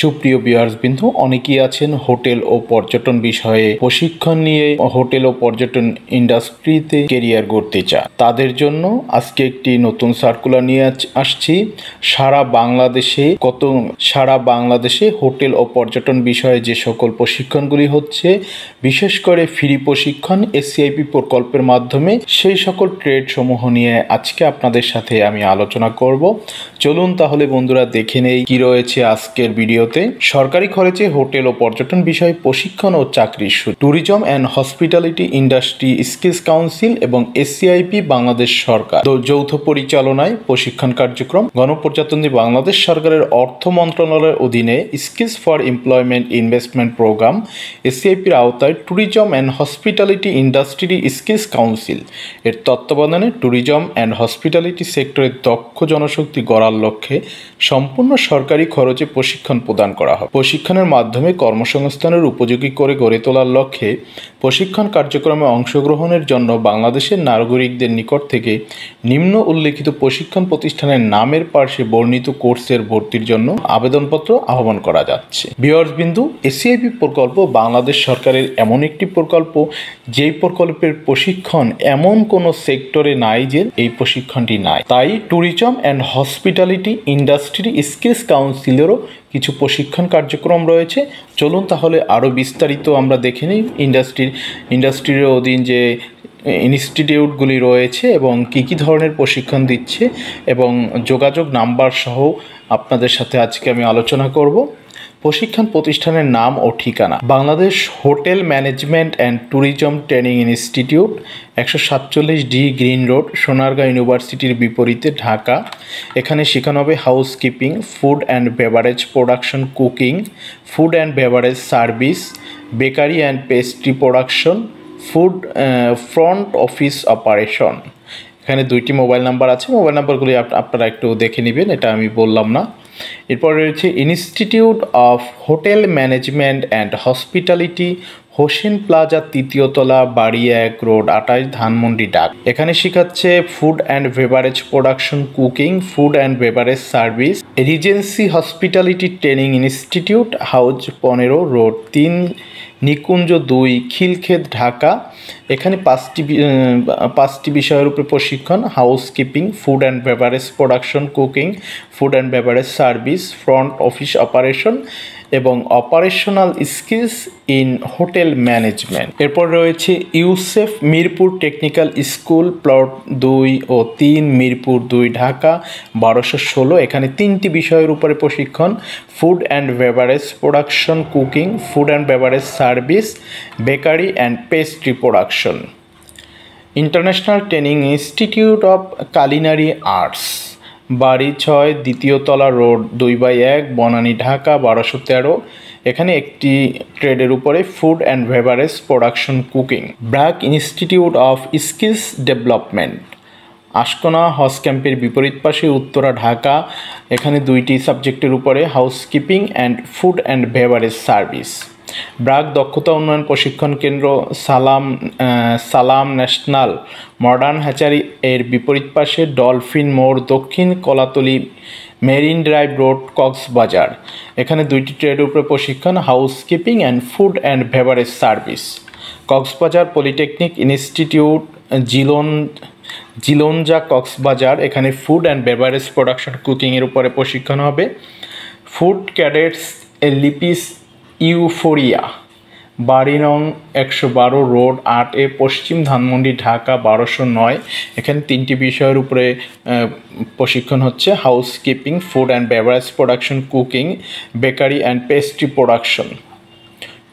সুপ্রিয় বিয়ার্স বিন্দু, অনেকেই আছেন হোটেল ও পর্যটন বিষয়ে প্রশিক্ষণ নিয়ে হোটেল ও পর্যটন ইন্ডাস্ট্রিতে কেরিয়ার গড়তে চান। তাদের জন্য আজকে একটি নতুন সার্কুলার নিয়ে আসছি। সারা বাংলাদেশে কত সারা বাংলাদেশে হোটেল ও পর্যটন বিষয়ে যে সকল প্রশিক্ষণগুলি হচ্ছে, বিশেষ করে ফ্রি প্রশিক্ষণ এসিআইপি প্রকল্পের মাধ্যমে সেই সকল ট্রেড সমূহ নিয়ে আজকে আপনাদের সাথে আমি আলোচনা করব। চলুন তাহলে বন্ধুরা দেখে নেই কি রয়েছে আজকের ভিডিওতে সরকারি খরচে হোটেল ও পর্যটন বিষয়ে প্রশিক্ষণ ও চাকরির সুযোগ tourism and hospitality industry skills council এবং এসসিআইপি বাংলাদেশ সরকার। যৌথ পরিচালনায় প্রশিক্ষণ কার্যক্রম গণপ্রজাতন্ত্রী বাংলাদেশ সরকারের অর্থ মন্ত্রণালয়ের অধীনে skills for employment investment program এসসিআইপির আওতায় tourism and hospitality industry skills council এর তত্ত্বাবধানে ট্যুরিজম অ্যান্ড হসপিটালিটি সেক্টরের দক্ষ জনশক্তি গড়ার লক্ষ্যে সম্পূর্ণ সরকারি খরচে প্রশিক্ষণ প্রদান করা হয় প্রশিক্ষণের মাধ্যমে কর্মসংস্থানের উপযোগী করে গড়ে তোলার লক্ষ্যে প্রশিক্ষণ কার্যক্রমে অংশগ্রহণের জন্য বাংলাদেশের নাগরিকদের নিকট থেকে নিম্ন উল্লেখিত প্রশিক্ষণ প্রতিষ্ঠানের নামের পার্শ্বে বর্ণিত কোর্সের ভর্তির জন্য আবেদনপত্র আহ্বান করা যাচ্ছে। বিন্দু, এসিআইপি প্রকল্প বাংলাদেশ সরকারের এমন একটি প্রকল্প, যেই প্রকল্পের প্রশিক্ষণ এমন কোনো সেক্টরে নাই যে এই প্রশিক্ষণটি নাই। তাই tourism and hospitality industry skills কাউন্সিলেরও কিছু প্রশিক্ষণ কার্যক্রম রয়েছে। চলুন তাহলে আরও বিস্তারিত আমরা দেখে নিই ইন্ডাস্ট্রির ইন্ডাস্ট্রির অধীন যে ইনস্টিটিউটগুলি রয়েছে এবং কি কি ধরনের প্রশিক্ষণ দিচ্ছে এবং যোগাযোগ নাম্বার সহ আপনাদের সাথে আজকে আমি আলোচনা করব। প্রশিক্ষণ প্রতিষ্ঠানের নাম ও ঠিকানা, Bangladesh hotel management and tourism training institute, একশো সাতচল্লিশ ডি গ্রিন রোড সোনারগাঁ ইউনিভার্সিটির বিপরীতে ঢাকা। এখানে শেখানো হবে housekeeping, food and beverage production cooking, food and beverage service, bakery and pastry production, food front office operation. এখানে দুইটি মোবাইল নাম্বার আছে, মোবাইল নাম্বারগুলি আপ- আপনারা একটু দেখে নেবেন, এটা আমি বললাম না। এরপর রয়েছে institute of hotel management and hospitality Hossain plaza তৃতীয় তলা বাড়ি এক রোড আটাইশ ধানমন্ডি ডাক। এখানে শেখাচ্ছে food and beverage production cooking food and beverage service regency hospitality training institute house পনেরো রোড তিন, নিকুঞ্জ দুই, খিলক্ষেত, ঢাকা। এখানে পাঁচটি পাঁচটি বিষয়ের উপরে প্রশিক্ষণ housekeeping food and beverage production cooking food and beverage service front office operation এবং operational skills in hotel management এরপর রয়েছে UCEP Mirpur technical school plot দুই ও তিন, মিরপুর দুই, ঢাকা, বারোশো ষোলো। এখানে তিনটি বিষয়ের উপরে প্রশিক্ষণ food and beverage production cooking food and beverage service bakery and pastry production international training institute of culinary arts বাড়ি ছয় দ্বিতীয় তলা রোড, দুই বাই এক, বনানী, ঢাকা, বারোশো তেরো। এখানে একটি ট্রেডের উপরে food and beverage production cooking BRAC institute of skills development Ashkona, হজ ক্যাম্পের বিপরীত পাশে উত্তরা, ঢাকা। এখানে দুইটি সাবজেক্টের উপরে housekeeping and food and beverage service BRAC দক্ষতা উন্নয়ন প্রশিক্ষণ কেন্দ্র সালাম সালাম ন্যাশনাল, মডার্ন হ্যাচারি এর বিপরীত পাশে ডলফিন মোড় দক্ষিণ Kolatoli marine drive road, Cox's Bazar. এখানে দুইটি ট্রেড উপরে প্রশিক্ষণ, housekeeping and food and beverage service. Cox's Bazar polytechnic institute, Jilon, জিলনজা Cox's Bazar, এখানে ফুড অ্যান্ড বেভারেজ প্রোডাকশন কুকিংয়ের উপরে প্রশিক্ষণ হবে। ফুড ক্যাডেটস লিপিস ইউফোরিয়া। বাড়ি নং একশো বারো রোড আট এ পশ্চিম ধানমন্ডি ঢাকা বারোশো নয়। এখানে তিনটি বিষয়ের উপরে প্রশিক্ষণ হচ্ছে। Housekeeping, food and beverage production, cooking, bakery and pastry production.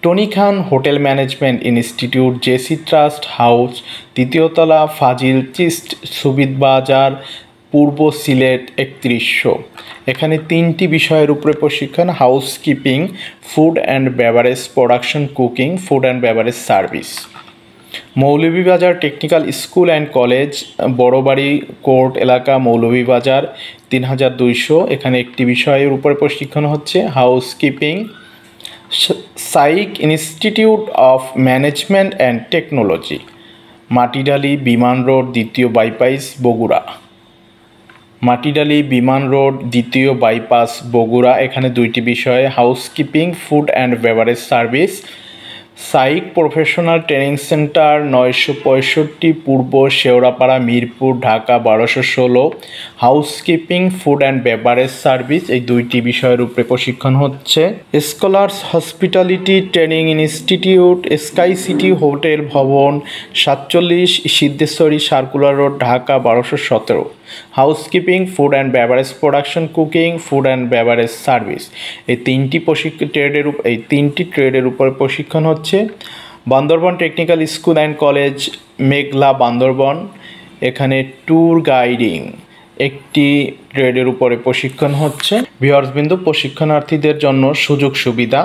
Tony Khan hotel management institute, JC trust house তৃতীয়তলা Fazil chest, Subid Bazar পূর্ব সিলেট একত্রিশশো। এখানে তিনটি বিষয়ের উপরে প্রশিক্ষণ housekeeping, food and beverage production cooking, food and beverage service. Moulvibazar technical school and college, Borobari court এলাকা মৌলভীবাজার, তিন হাজার দুইশো। এখানে একটি বিষয়ের উপরে প্রশিক্ষণ হচ্ছে housekeeping, SAIC institute of management and technology, Matidali Biman road, দ্বিতীয় বাইপাইস, বগুড়া। মাটিডালি বিমান রোড, দ্বিতীয় বাইপাস বগুড়া, এখানে দুইটি বিষয়ে housekeeping food and beverage service SAIC professional training centre, নয়শো পঁয়ষট্টি, পূর্ব শেওড়াপাড়া, মিরপুর, ঢাকা, বারোশো ষোলো housekeeping food and beverage service এই দুইটি বিষয়ের উপরে প্রশিক্ষণ হচ্ছে। Scholars hospitality training institute sky city hotel ভবন সাতচল্লিশ, সিদ্ধেশ্বরী সার্কুলার রোড ঢাকা, বারোশো সতেরো। Housekeeping, food and beverage production, cooking, food and beverage service. এই তিনটি প্রশিক্ষণ ট্রেডের এই তিনটি ট্রেডের উপরে প্রশিক্ষণ হচ্ছে। Bandarban technical school and college, Meghla Bandarban. এখানে ট্যুর গাইডিং একটি ট্রেডের উপরে প্রশিক্ষণ হচ্ছে। বিহারবিন্দু প্রশিক্ষণার্থীদের জন্য সুযোগ সুবিধা।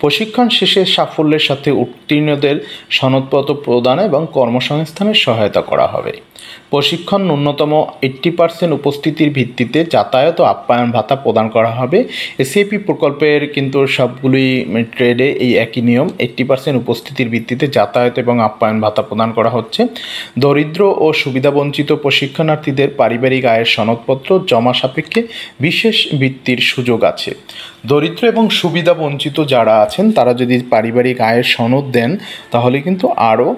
প্রশিক্ষণ শেষে সাফল্যের সাথে উত্তীর্ণদের সনদপত্র প্রদান এবং কর্মসংস্থানের সহায়তা করা হবে। প্রশিক্ষণ ন্যূনতম এইট্টি পার্সেন্ট উপস্থিতির ভিত্তিতে যাতায়াত ও আপ্যায়ন ভাতা প্রদান করা হবে। এসিপি প্রকল্পের কিন্তু সবগুলি ট্রেডে এই একই নিয়ম এইট্টি পার্সেন্ট উপস্থিতির ভিত্তিতে যাতায়াত এবং আপ্যায়ন ভাতা প্রদান করা হচ্ছে। দরিদ্র ও সুবিধাবঞ্চিত প্রশিক্ষণার্থীদের পারিবারিক আয়ের সনদপত্র জমা সাপেক্ষে বিশেষ বৃত্তির সুযোগ আছে। দরিদ্র এবং সুবিধা বঞ্চিত যারা আছেন, তারা যদি পারিবারিক আয়ের সনদ দেন, তাহলে কিন্তু আরও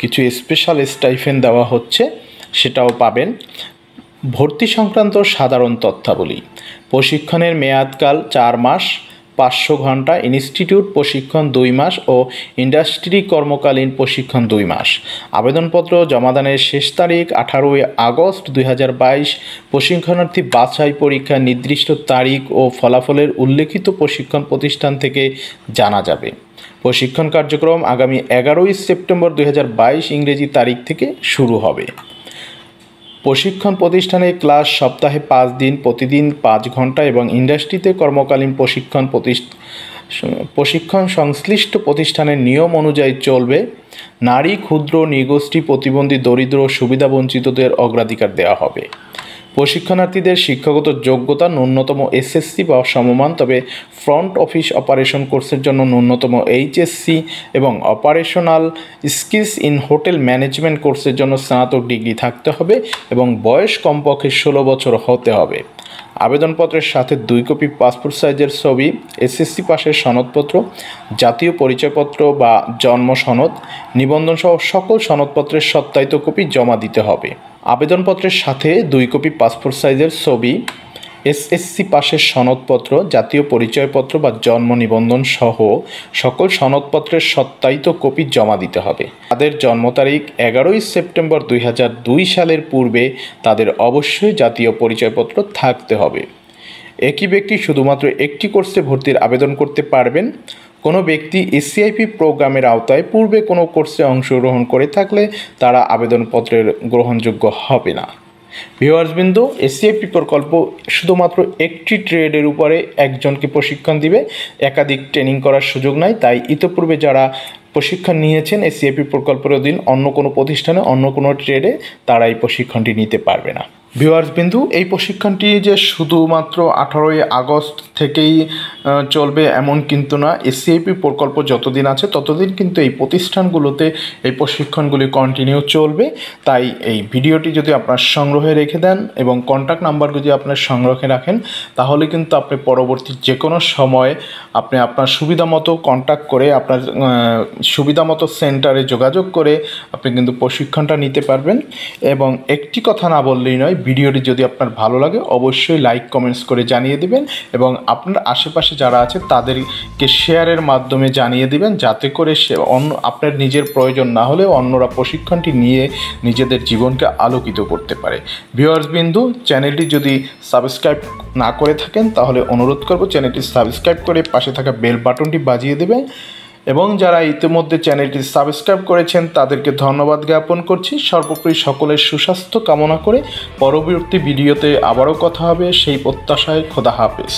কিছু স্পেশাল স্টাইফেন দেওয়া হচ্ছে। সেটাও পাবেন। ভর্তি সংক্রান্ত সাধারণ তথ্যাবলী। প্রশিক্ষণের মেয়াদকাল চার মাস, পাঁচশো ঘণ্টা, ইনস্টিটিউট প্রশিক্ষণ দুই মাস ও ইন্ডাস্ট্রি কর্মকালীন প্রশিক্ষণ দুই মাস। আবেদনপত্র জমাদানের শেষ তারিখ আঠারোই আগস্ট দুই হাজার বাইশ। প্রশিক্ষণার্থী বাছাই পরীক্ষা নির্দিষ্ট তারিখ ও ফলাফলের উল্লেখিত প্রশিক্ষণ প্রতিষ্ঠান থেকে জানা যাবে। প্রশিক্ষণ কার্যক্রম আগামী এগারোই সেপ্টেম্বর দুই হাজার বাইশ ইংরেজি তারিখ থেকে শুরু হবে। প্রশিক্ষণ প্রতিষ্ঠানে ক্লাস সপ্তাহে পাঁচ দিন, প্রতিদিন পাঁচ ঘণ্টা এবং ইন্ডাস্ট্রিতে কর্মকালীন প্রশিক্ষণ প্রশিক্ষণ সংশ্লিষ্ট প্রতিষ্ঠানের নিয়ম অনুযায়ী চলবে। নারী, ক্ষুদ্র, নিগোষ্ঠী, প্রতিবন্ধী, দরিদ্র, সুবিধাবঞ্চিতদের অগ্রাধিকার দেওয়া হবে। প্রশিক্ষণার্থীদের শিক্ষাগত যোগ্যতা ন্যূনতম এসএসসি বা সমমান, তবে ফ্রন্ট অফিস অপারেশন কোর্সের জন্য ন্যূনতম এইচএসসি এবং operational skills in hotel management কোর্সের জন্য স্নাতক ডিগ্রি থাকতে হবে এবং বয়স কমপক্ষে ষোলো বছর হতে হবে। আবেদনপত্রের সাথে দুই কপি পাসপোর্ট সাইজের ছবি এসএসসি পাশের সনদপত্র, জাতীয় পরিচয়পত্র বা জন্ম সনদ নিবন্ধন সহ সকল সনদপত্রের সত্যায়িত কপি জমা দিতে হবে। আবেদনপত্রের সাথে দুই কপি পাসপোর্ট সাইজের ছবি, এসএসসি পাশের সনদপত্র, জাতীয় পরিচয়পত্র বা জন্ম নিবন্ধন সহ সকল সনদপত্রের সত্যায়িত কপি জমা দিতে হবে। তাদের জন্ম তারিখ এগারোই সেপ্টেম্বর দুই সালের পূর্বে তাদের অবশ্যই জাতীয় পরিচয়পত্র থাকতে হবে। একই ব্যক্তি শুধুমাত্র একটি কোর্সে ভর্তির আবেদন করতে পারবেন। কোনো ব্যক্তি এসিআইপি প্রোগ্রামের আওতায় পূর্বে কোনো কোর্সে অংশগ্রহণ করে থাকলে তারা আবেদনপত্রের গ্রহণযোগ্য হবে না। বিন্দু এসিআইপি প্রকল্প শুধুমাত্র একটি ট্রেডের উপরে একজনকে প্রশিক্ষণ দিবে। একাধিক ট্রেনিং করার সুযোগ নাই, তাই ইতোপূর্বে যারা প্রশিক্ষণ নিয়েছেন এসিআইপি প্রকল্পের অধীন অন্য কোনো প্রতিষ্ঠানে, অন্য কোনো ট্রেডে তারা এই প্রশিক্ষণটি নিতে পারবে না। ভিওয়ার্স বিন্দু, এই প্রশিক্ষণটি যে শুধুমাত্র আঠারোই আগস্ট থেকেই চলবে এমন কিন্তু না। এসিআইপি প্রকল্প যতদিন আছে ততদিন কিন্তু এই প্রতিষ্ঠানগুলোতে এই প্রশিক্ষণগুলি কন্টিনিউ চলবে। তাই এই ভিডিওটি যদি আপনার সংগ্রহে রেখে দেন এবং কন্ট্যাক্ট নাম্বার যদি আপনার সংগ্রহে রাখেন, তাহলে কিন্তু আপনি পরবর্তী যে কোনো সময় আপনি আপনার সুবিধা মতো কন্ট্যাক্ট করে আপনার সুবিধা মতো সেন্টারে যোগাযোগ করে আপনি কিন্তু প্রশিক্ষণটা নিতে পারবেন। এবং একটি কথা না বললেই নয় ভিডিওটি যদি আপনার ভালো লাগে, অবশ্যই লাইক কমেন্টস করে জানিয়ে দেবেন এবং আপনার আশেপাশে যারা আছে, তাদেরকে শেয়ারের মাধ্যমে জানিয়ে দিবেন যাতে করে সে অন্য, আপনার নিজের প্রয়োজন না হলেও অন্যরা প্রশিক্ষণটি নিয়ে নিজেদের জীবনকে আলোকিত করতে পারে। ভিওয়ার্স বিন্দু, চ্যানেলটি যদি সাবস্ক্রাইব না করে থাকেন, তাহলে অনুরোধ করব চ্যানেলটি সাবস্ক্রাইব করে পাশে থাকা বেল বাটনটি বাজিয়ে দেবেন। এবং যারা ইতিমধ্যে চ্যানেলটি সাবস্ক্রাইব করেছেন, তাদেরকে ধন্যবাদ জ্ঞাপন করছি। সর্বোপরি সকলের সুস্বাস্থ্য কামনা করে পরবর্তী ভিডিওতে আবারও কথা হবে। সেই প্রত্যাশায় খোদা হাফেজ।